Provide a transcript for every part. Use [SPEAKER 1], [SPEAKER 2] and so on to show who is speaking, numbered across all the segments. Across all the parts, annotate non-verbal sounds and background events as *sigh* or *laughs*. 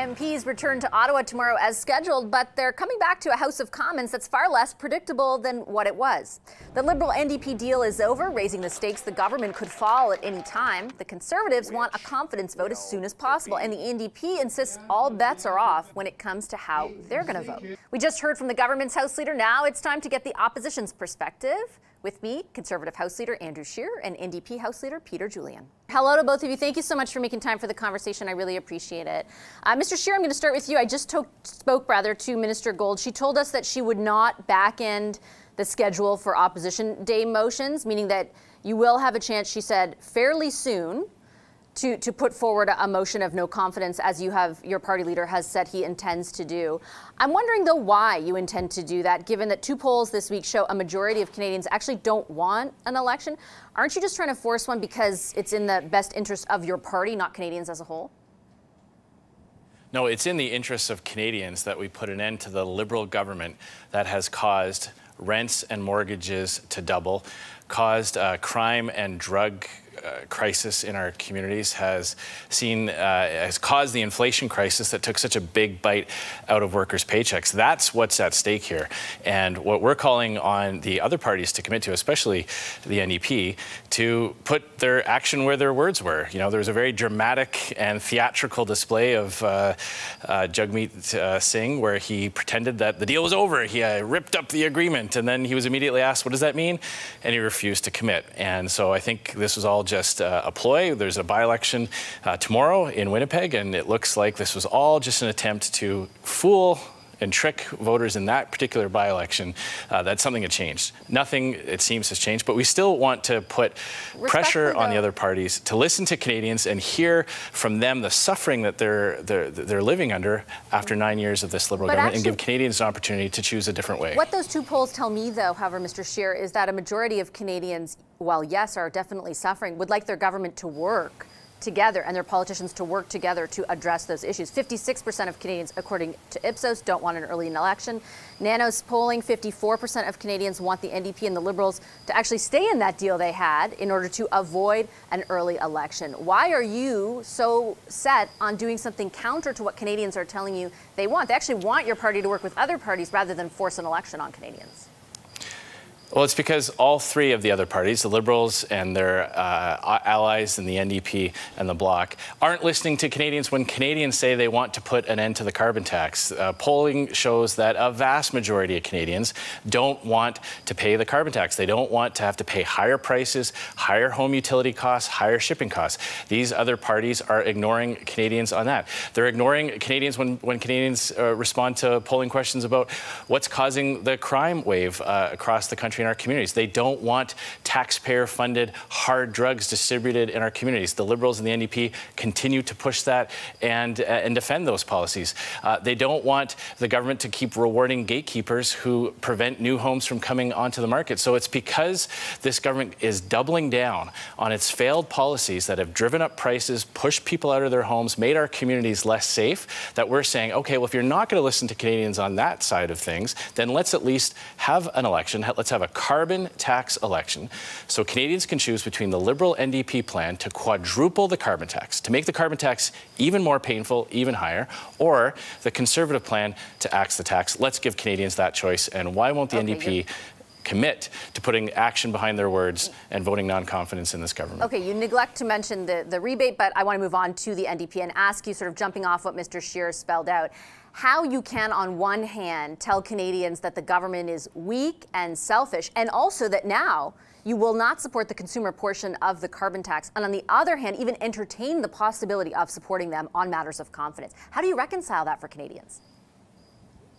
[SPEAKER 1] MPs return to Ottawa tomorrow as scheduled, but they're coming back to a House of Commons that's far less predictable than what it was. The Liberal NDP deal is over, raising the stakes the government could fall at any time. The Conservatives want a confidence vote as soon as possible, and the NDP insists all bets are off when it comes to how they're going to vote. We just heard from the government's House Leader. Now it's time to get the opposition's perspective. With me, Conservative House Leader Andrew Scheer and NDP House Leader Peter Julian. Hello to both of you. Thank you so much for making time for the conversation. I really appreciate it. Uh, Mr. Scheer, I'm going to start with you. I just spoke rather to Minister Gould. She told us that she would not back end the schedule for opposition day motions, meaning that you will have a chance, she said, fairly soon to, to put forward a motion of no confidence as you have your party leader has said he intends to do. I'm wondering though why you intend to do that given that two polls this week show a majority of Canadians actually don't want an election. Aren't you just trying to force one because it's in the best interest of your party, not Canadians as a whole?
[SPEAKER 2] No, it's in the interests of Canadians that we put an end to the Liberal government that has caused rents and mortgages to double, caused uh, crime and drug uh, crisis in our communities has seen uh, has caused the inflation crisis that took such a big bite out of workers' paychecks. That's what's at stake here, and what we're calling on the other parties to commit to, especially the NDP, to put their action where their words were. You know, there was a very dramatic and theatrical display of uh, uh Jagmeet uh, Singh where he pretended that the deal was over. He uh, ripped up the agreement, and then he was immediately asked, "What does that mean?" and he refused to commit. And so I think this was all just uh, a ploy. There's a by election uh, tomorrow in Winnipeg, and it looks like this was all just an attempt to fool and trick voters in that particular by election, uh, that something had changed. Nothing, it seems, has changed, but we still want to put pressure on the other parties to listen to Canadians and hear from them the suffering that they're, they're, they're living under after nine years of this Liberal but government actually, and give Canadians an opportunity to choose a different way.
[SPEAKER 1] What those two polls tell me, though, however, Mr. Scheer, is that a majority of Canadians, while yes, are definitely suffering, would like their government to work together and their politicians to work together to address those issues. 56% of Canadians, according to Ipsos, don't want an early election. Nanos polling, 54% of Canadians want the NDP and the Liberals to actually stay in that deal they had in order to avoid an early election. Why are you so set on doing something counter to what Canadians are telling you they want? They actually want your party to work with other parties rather than force an election on Canadians.
[SPEAKER 2] Well, it's because all three of the other parties, the Liberals and their uh, allies in the NDP and the Bloc, aren't listening to Canadians when Canadians say they want to put an end to the carbon tax. Uh, polling shows that a vast majority of Canadians don't want to pay the carbon tax. They don't want to have to pay higher prices, higher home utility costs, higher shipping costs. These other parties are ignoring Canadians on that. They're ignoring Canadians when, when Canadians uh, respond to polling questions about what's causing the crime wave uh, across the country in our communities. They don't want taxpayer funded hard drugs distributed in our communities. The Liberals and the NDP continue to push that and, uh, and defend those policies. Uh, they don't want the government to keep rewarding gatekeepers who prevent new homes from coming onto the market. So it's because this government is doubling down on its failed policies that have driven up prices, pushed people out of their homes, made our communities less safe, that we're saying, okay, well, if you're not going to listen to Canadians on that side of things, then let's at least have an election. Let's have a carbon tax election so Canadians can choose between the Liberal NDP plan to quadruple the carbon tax, to make the carbon tax even more painful, even higher, or the Conservative plan to axe the tax. Let's give Canadians that choice. And why won't the okay, NDP commit to putting action behind their words and voting non-confidence in this government.
[SPEAKER 1] Okay, you neglect to mention the, the rebate, but I want to move on to the NDP and ask you, sort of jumping off what Mr. Scheer spelled out, how you can, on one hand, tell Canadians that the government is weak and selfish, and also that now you will not support the consumer portion of the carbon tax, and on the other hand, even entertain the possibility of supporting them on matters of confidence. How do you reconcile that for Canadians?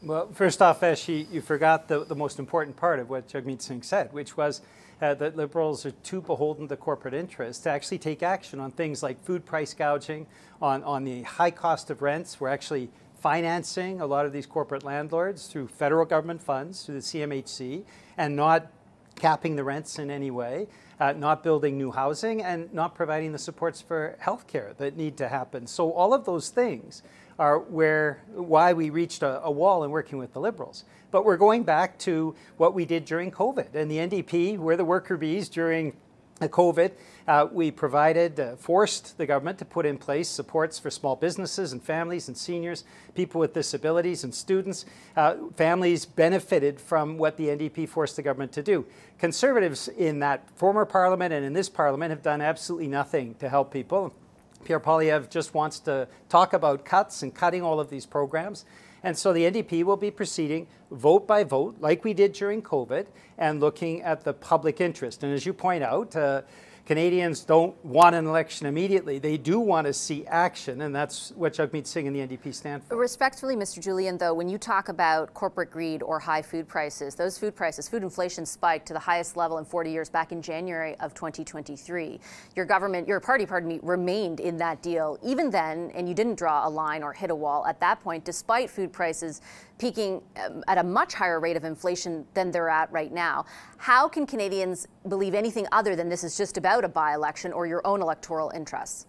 [SPEAKER 3] Well, first off, Vassy, you forgot the, the most important part of what Jagmeet Singh said, which was uh, that Liberals are too beholden to corporate interests to actually take action on things like food price gouging, on, on the high cost of rents. We're actually financing a lot of these corporate landlords through federal government funds, through the CMHC, and not capping the rents in any way, uh, not building new housing, and not providing the supports for healthcare that need to happen. So all of those things are where why we reached a, a wall in working with the Liberals. But we're going back to what we did during COVID, and the NDP we're the worker bees during COVID, uh, we provided, uh, forced the government to put in place supports for small businesses and families and seniors, people with disabilities and students. Uh, families benefited from what the NDP forced the government to do. Conservatives in that former parliament and in this parliament have done absolutely nothing to help people. Pierre Poilievre just wants to talk about cuts and cutting all of these programs. And so the NDP will be proceeding vote by vote, like we did during COVID, and looking at the public interest. And as you point out, uh, Canadians don't want an election immediately. They do want to see action, and that's what Jagmeet Singh and the NDP stand for.
[SPEAKER 1] Respectfully, Mr. Julian, though, when you talk about corporate greed or high food prices, those food prices, food inflation spiked to the highest level in 40 years back in January of 2023. Your government, your party, pardon me, remained in that deal even then, and you didn't draw a line or hit a wall at that point, despite food prices peaking um, at a much higher rate of inflation than they're at right now. How can Canadians believe anything other than this is just about a by election or your own electoral interests?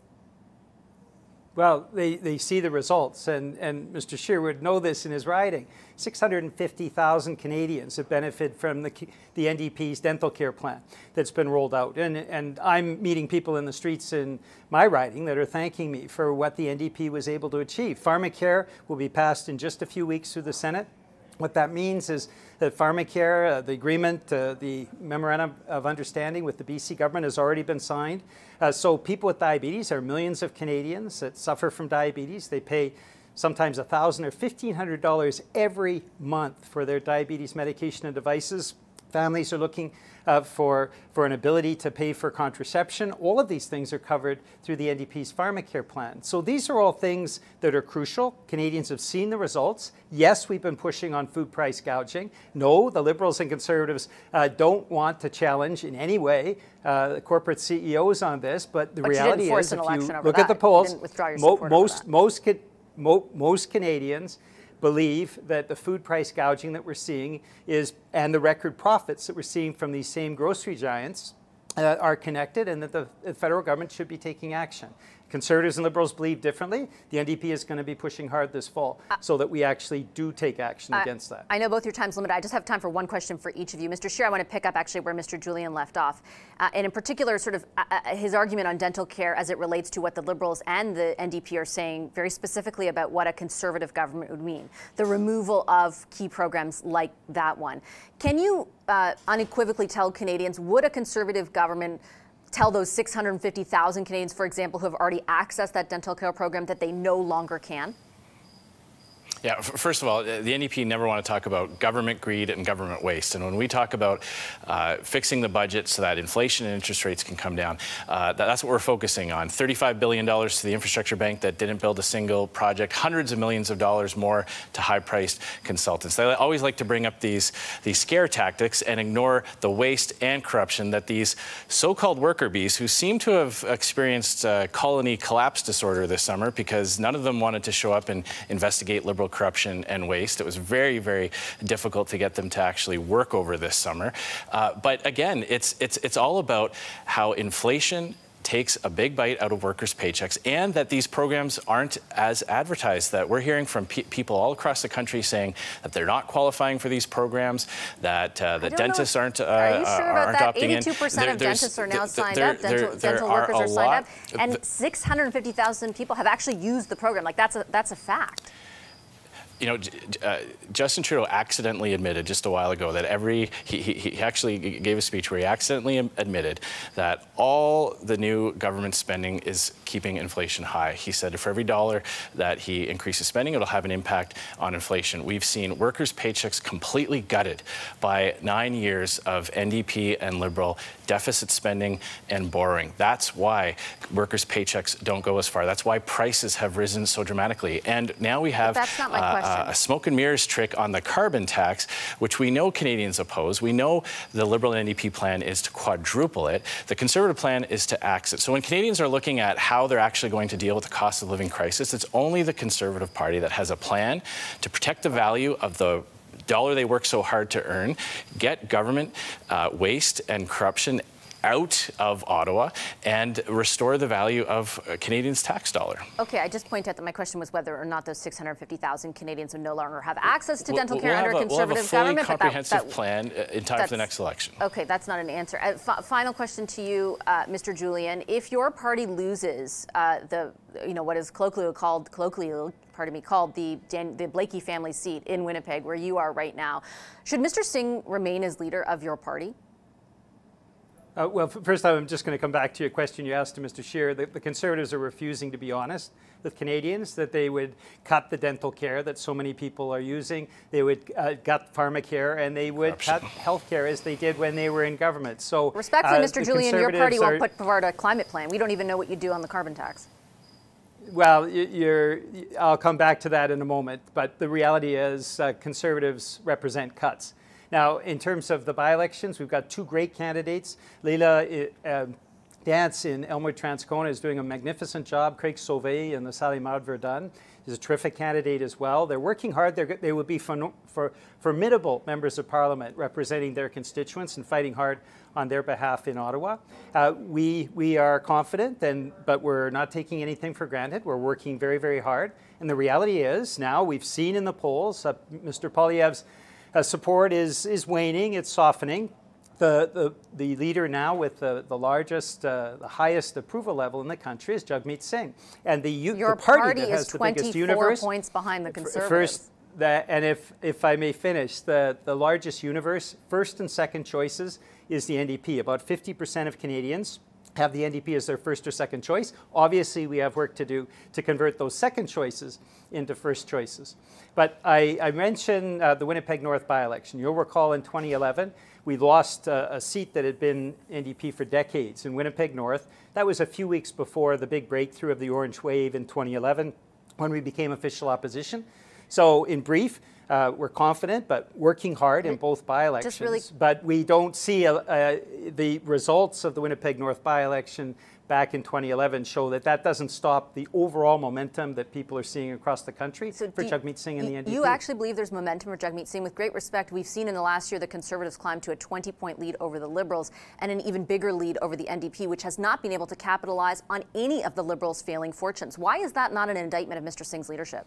[SPEAKER 3] Well, they, they see the results, and, and Mr. Scheer would know this in his riding. 650,000 Canadians have benefited from the, the NDP's dental care plan that's been rolled out. And, and I'm meeting people in the streets in my riding that are thanking me for what the NDP was able to achieve. Pharmacare will be passed in just a few weeks through the Senate. What that means is that Pharmacare, uh, the agreement, uh, the memorandum of understanding with the BC government has already been signed. Uh, so people with diabetes, are millions of Canadians that suffer from diabetes. They pay sometimes 1,000 or $1,500 every month for their diabetes medication and devices. Families are looking uh, for, for an ability to pay for contraception. All of these things are covered through the NDP's pharmacare plan. So these are all things that are crucial. Canadians have seen the results. Yes, we've been pushing on food price gouging. No, the Liberals and Conservatives uh, don't want to challenge in any way uh, corporate CEOs on this, but the
[SPEAKER 1] but
[SPEAKER 3] reality is,
[SPEAKER 1] if you
[SPEAKER 3] look
[SPEAKER 1] that.
[SPEAKER 3] at the polls,
[SPEAKER 1] mo
[SPEAKER 3] most, most, mo most Canadians believe that the food price gouging that we're seeing is, and the record profits that we're seeing from these same grocery giants uh, are connected and that the, federal government should be taking action. Conservatives and Liberals believe differently. The NDP is going to be pushing hard this fall uh, so that we actually do take action uh, against that.
[SPEAKER 1] I know both your time's limited. I just have time for one question for each of you. Mr. Scheer, I want to pick up actually where Mr. Julian left off. Uh, and in particular, sort of uh, uh, his argument on dental care as it relates to what the Liberals and the NDP are saying very specifically about what a conservative government would mean. The removal of key programs like that one. Can you uh, unequivocally tell Canadians, would a conservative government tell those 650,000 Canadians, for example, who have already accessed that dental care program that they no longer can?
[SPEAKER 2] Yeah, first of all, the NDP never want to talk about government greed and government waste. And when we talk about uh, fixing the budget so that inflation and interest rates can come down, uh, that's what we're focusing on. $35 billion to the infrastructure bank that didn't build a single project, hundreds of millions of dollars more to high-priced consultants. They always like to bring up these, these scare tactics and ignore the waste and corruption that these so-called worker bees, who seem to have experienced uh, colony collapse disorder this summer because none of them wanted to show up and investigate Liberal corruption and waste. It was very, very difficult to get them to actually work over this summer. Uh, but again, it's, it's, it's all about how inflation takes a big bite out of workers' paychecks and that these programs aren't as advertised. That we're hearing from pe people all across the country saying that they're not qualifying for these programs, that uh, the dentists aren't, uh,
[SPEAKER 1] are you sure
[SPEAKER 2] about
[SPEAKER 1] that? 82% of dentists are now signed up, dental, dental workers are signed up, and 650,000 people have actually used the program. Like that's a, that's a fact
[SPEAKER 2] you know, uh, Justin Trudeau accidentally admitted just a while ago that every, he, he, he, actually gave a speech where he accidentally admitted that all the new government spending is keeping inflation high. He said for every dollar that he increases spending, it'll have an impact on inflation. We've seen workers' paychecks completely gutted by nine years of NDP and Liberal deficit spending and borrowing. That's why workers' paychecks don't go as far. That's why prices have risen so dramatically. And now we have.
[SPEAKER 1] But that's not my uh, question
[SPEAKER 2] uh, a smoke and mirrors trick on the carbon tax, which we know Canadians oppose. We know the Liberal and NDP plan is to quadruple it. The Conservative plan is to axe it. So when Canadians are looking at how they're actually going to deal with the cost of living crisis, it's only the Conservative Party that has a plan to protect the value of the dollar they work so hard to earn, get government uh, waste and corruption out of Ottawa and restore the value of Canadians' tax dollar.
[SPEAKER 1] Okay, I just point out that my question was whether or not those 650,000 Canadians would no longer have access to dental
[SPEAKER 2] we'll,
[SPEAKER 1] care
[SPEAKER 2] we'll
[SPEAKER 1] under
[SPEAKER 2] a,
[SPEAKER 1] conservative
[SPEAKER 2] we'll have a fully
[SPEAKER 1] government.
[SPEAKER 2] comprehensive
[SPEAKER 1] that, that,
[SPEAKER 2] plan in time for the next election.
[SPEAKER 1] Okay, that's not an answer. Uh, final question to you, uh, Mr. Julian. If your party loses uh, the, you know, what is colloquially called, colloquially, pardon me, called the Dan, the Blaikie family seat in Winnipeg, where you are right now, should Mr. Singh remain as leader of your party?
[SPEAKER 3] Uh, well, first I'm just going to come back to your question you asked to Mr. Scheer. The, the, Conservatives are refusing to be honest with Canadians that they would cut the dental care that so many people are using. They would uh, cut pharmacare and they would Corruption. cut health care as they did when they were in government. So,
[SPEAKER 1] respectfully, uh, Mr. Julian, your party won't put forward a climate plan. We don't even know what you do on the carbon tax.
[SPEAKER 3] Well, you're, I'll come back to that in a moment. But the reality is, uh, Conservatives represent cuts. Now, in terms of the by-elections, we've got two great candidates. Leila uh, Dance in Elmwood Transcona is doing a magnificent job. Craig Sauvé in LaSalle-Émard Verdun is a terrific candidate as well. They're working hard. They're, they will be for, for formidable members of parliament representing their constituents and fighting hard on their behalf in Ottawa. Uh, we, we are confident, and, but we're not taking anything for granted. We're working very, very hard. And the reality is now we've seen in the polls, uh, Mr. Poilievre's uh, support is, is waning, it's softening. The, the, the leader now with the, the largest, uh, the highest approval level in the country is Jagmeet Singh. And the,
[SPEAKER 1] Your
[SPEAKER 3] the party,
[SPEAKER 1] party
[SPEAKER 3] that has
[SPEAKER 1] is
[SPEAKER 3] the biggest universe.
[SPEAKER 1] points behind the Conservatives.
[SPEAKER 3] First, that, and if, if I may finish, the, the largest universe, first and second choices, is the NDP. About 50% of Canadians have the NDP as their first or second choice. Obviously, we have work to do to convert those second choices into first choices. But I, I mentioned uh, the Winnipeg North by-election. You'll recall in 2011, we lost uh, a seat that had been NDP for decades in Winnipeg North. That was a few weeks before the big breakthrough of the Orange Wave in 2011 when we became official opposition. So in brief, uh, we're confident, but working hard in both by-elections. Really but we don't see a, a, the results of the Winnipeg North by-election back in 2011 show that that doesn't stop the overall momentum that people are seeing across the country so for Jagmeet Singh and the NDP.
[SPEAKER 1] You actually believe there's momentum for Jagmeet Singh? With great respect, we've seen in the last year the Conservatives climb to a 20-point lead over the Liberals and an even bigger lead over the NDP, which has not been able to capitalize on any of the Liberals' failing fortunes. Why is that not an indictment of Mr. Singh's leadership?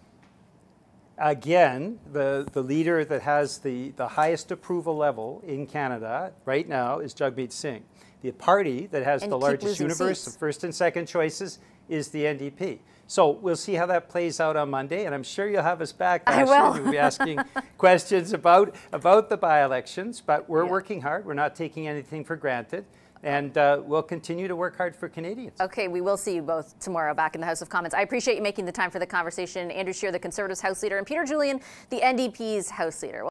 [SPEAKER 3] Again, the, the leader that has the, the highest approval level in Canada right now is Jagmeet Singh. The party that has
[SPEAKER 1] and
[SPEAKER 3] the largest universe
[SPEAKER 1] seats.
[SPEAKER 3] of first and second choices is the NDP. So we'll see how that plays out on Monday, and I'm sure you'll have us back.
[SPEAKER 1] I will.
[SPEAKER 3] You'll be asking *laughs* questions about, about the by-elections, but we're yeah. working hard. We're not taking anything for granted and uh, we'll continue to work hard for Canadians.
[SPEAKER 1] Okay, we will see you both tomorrow back in the House of Commons. I appreciate you making the time for the conversation. Andrew Scheer, the Conservatives House Leader, and Peter Julian, the NDP's House Leader.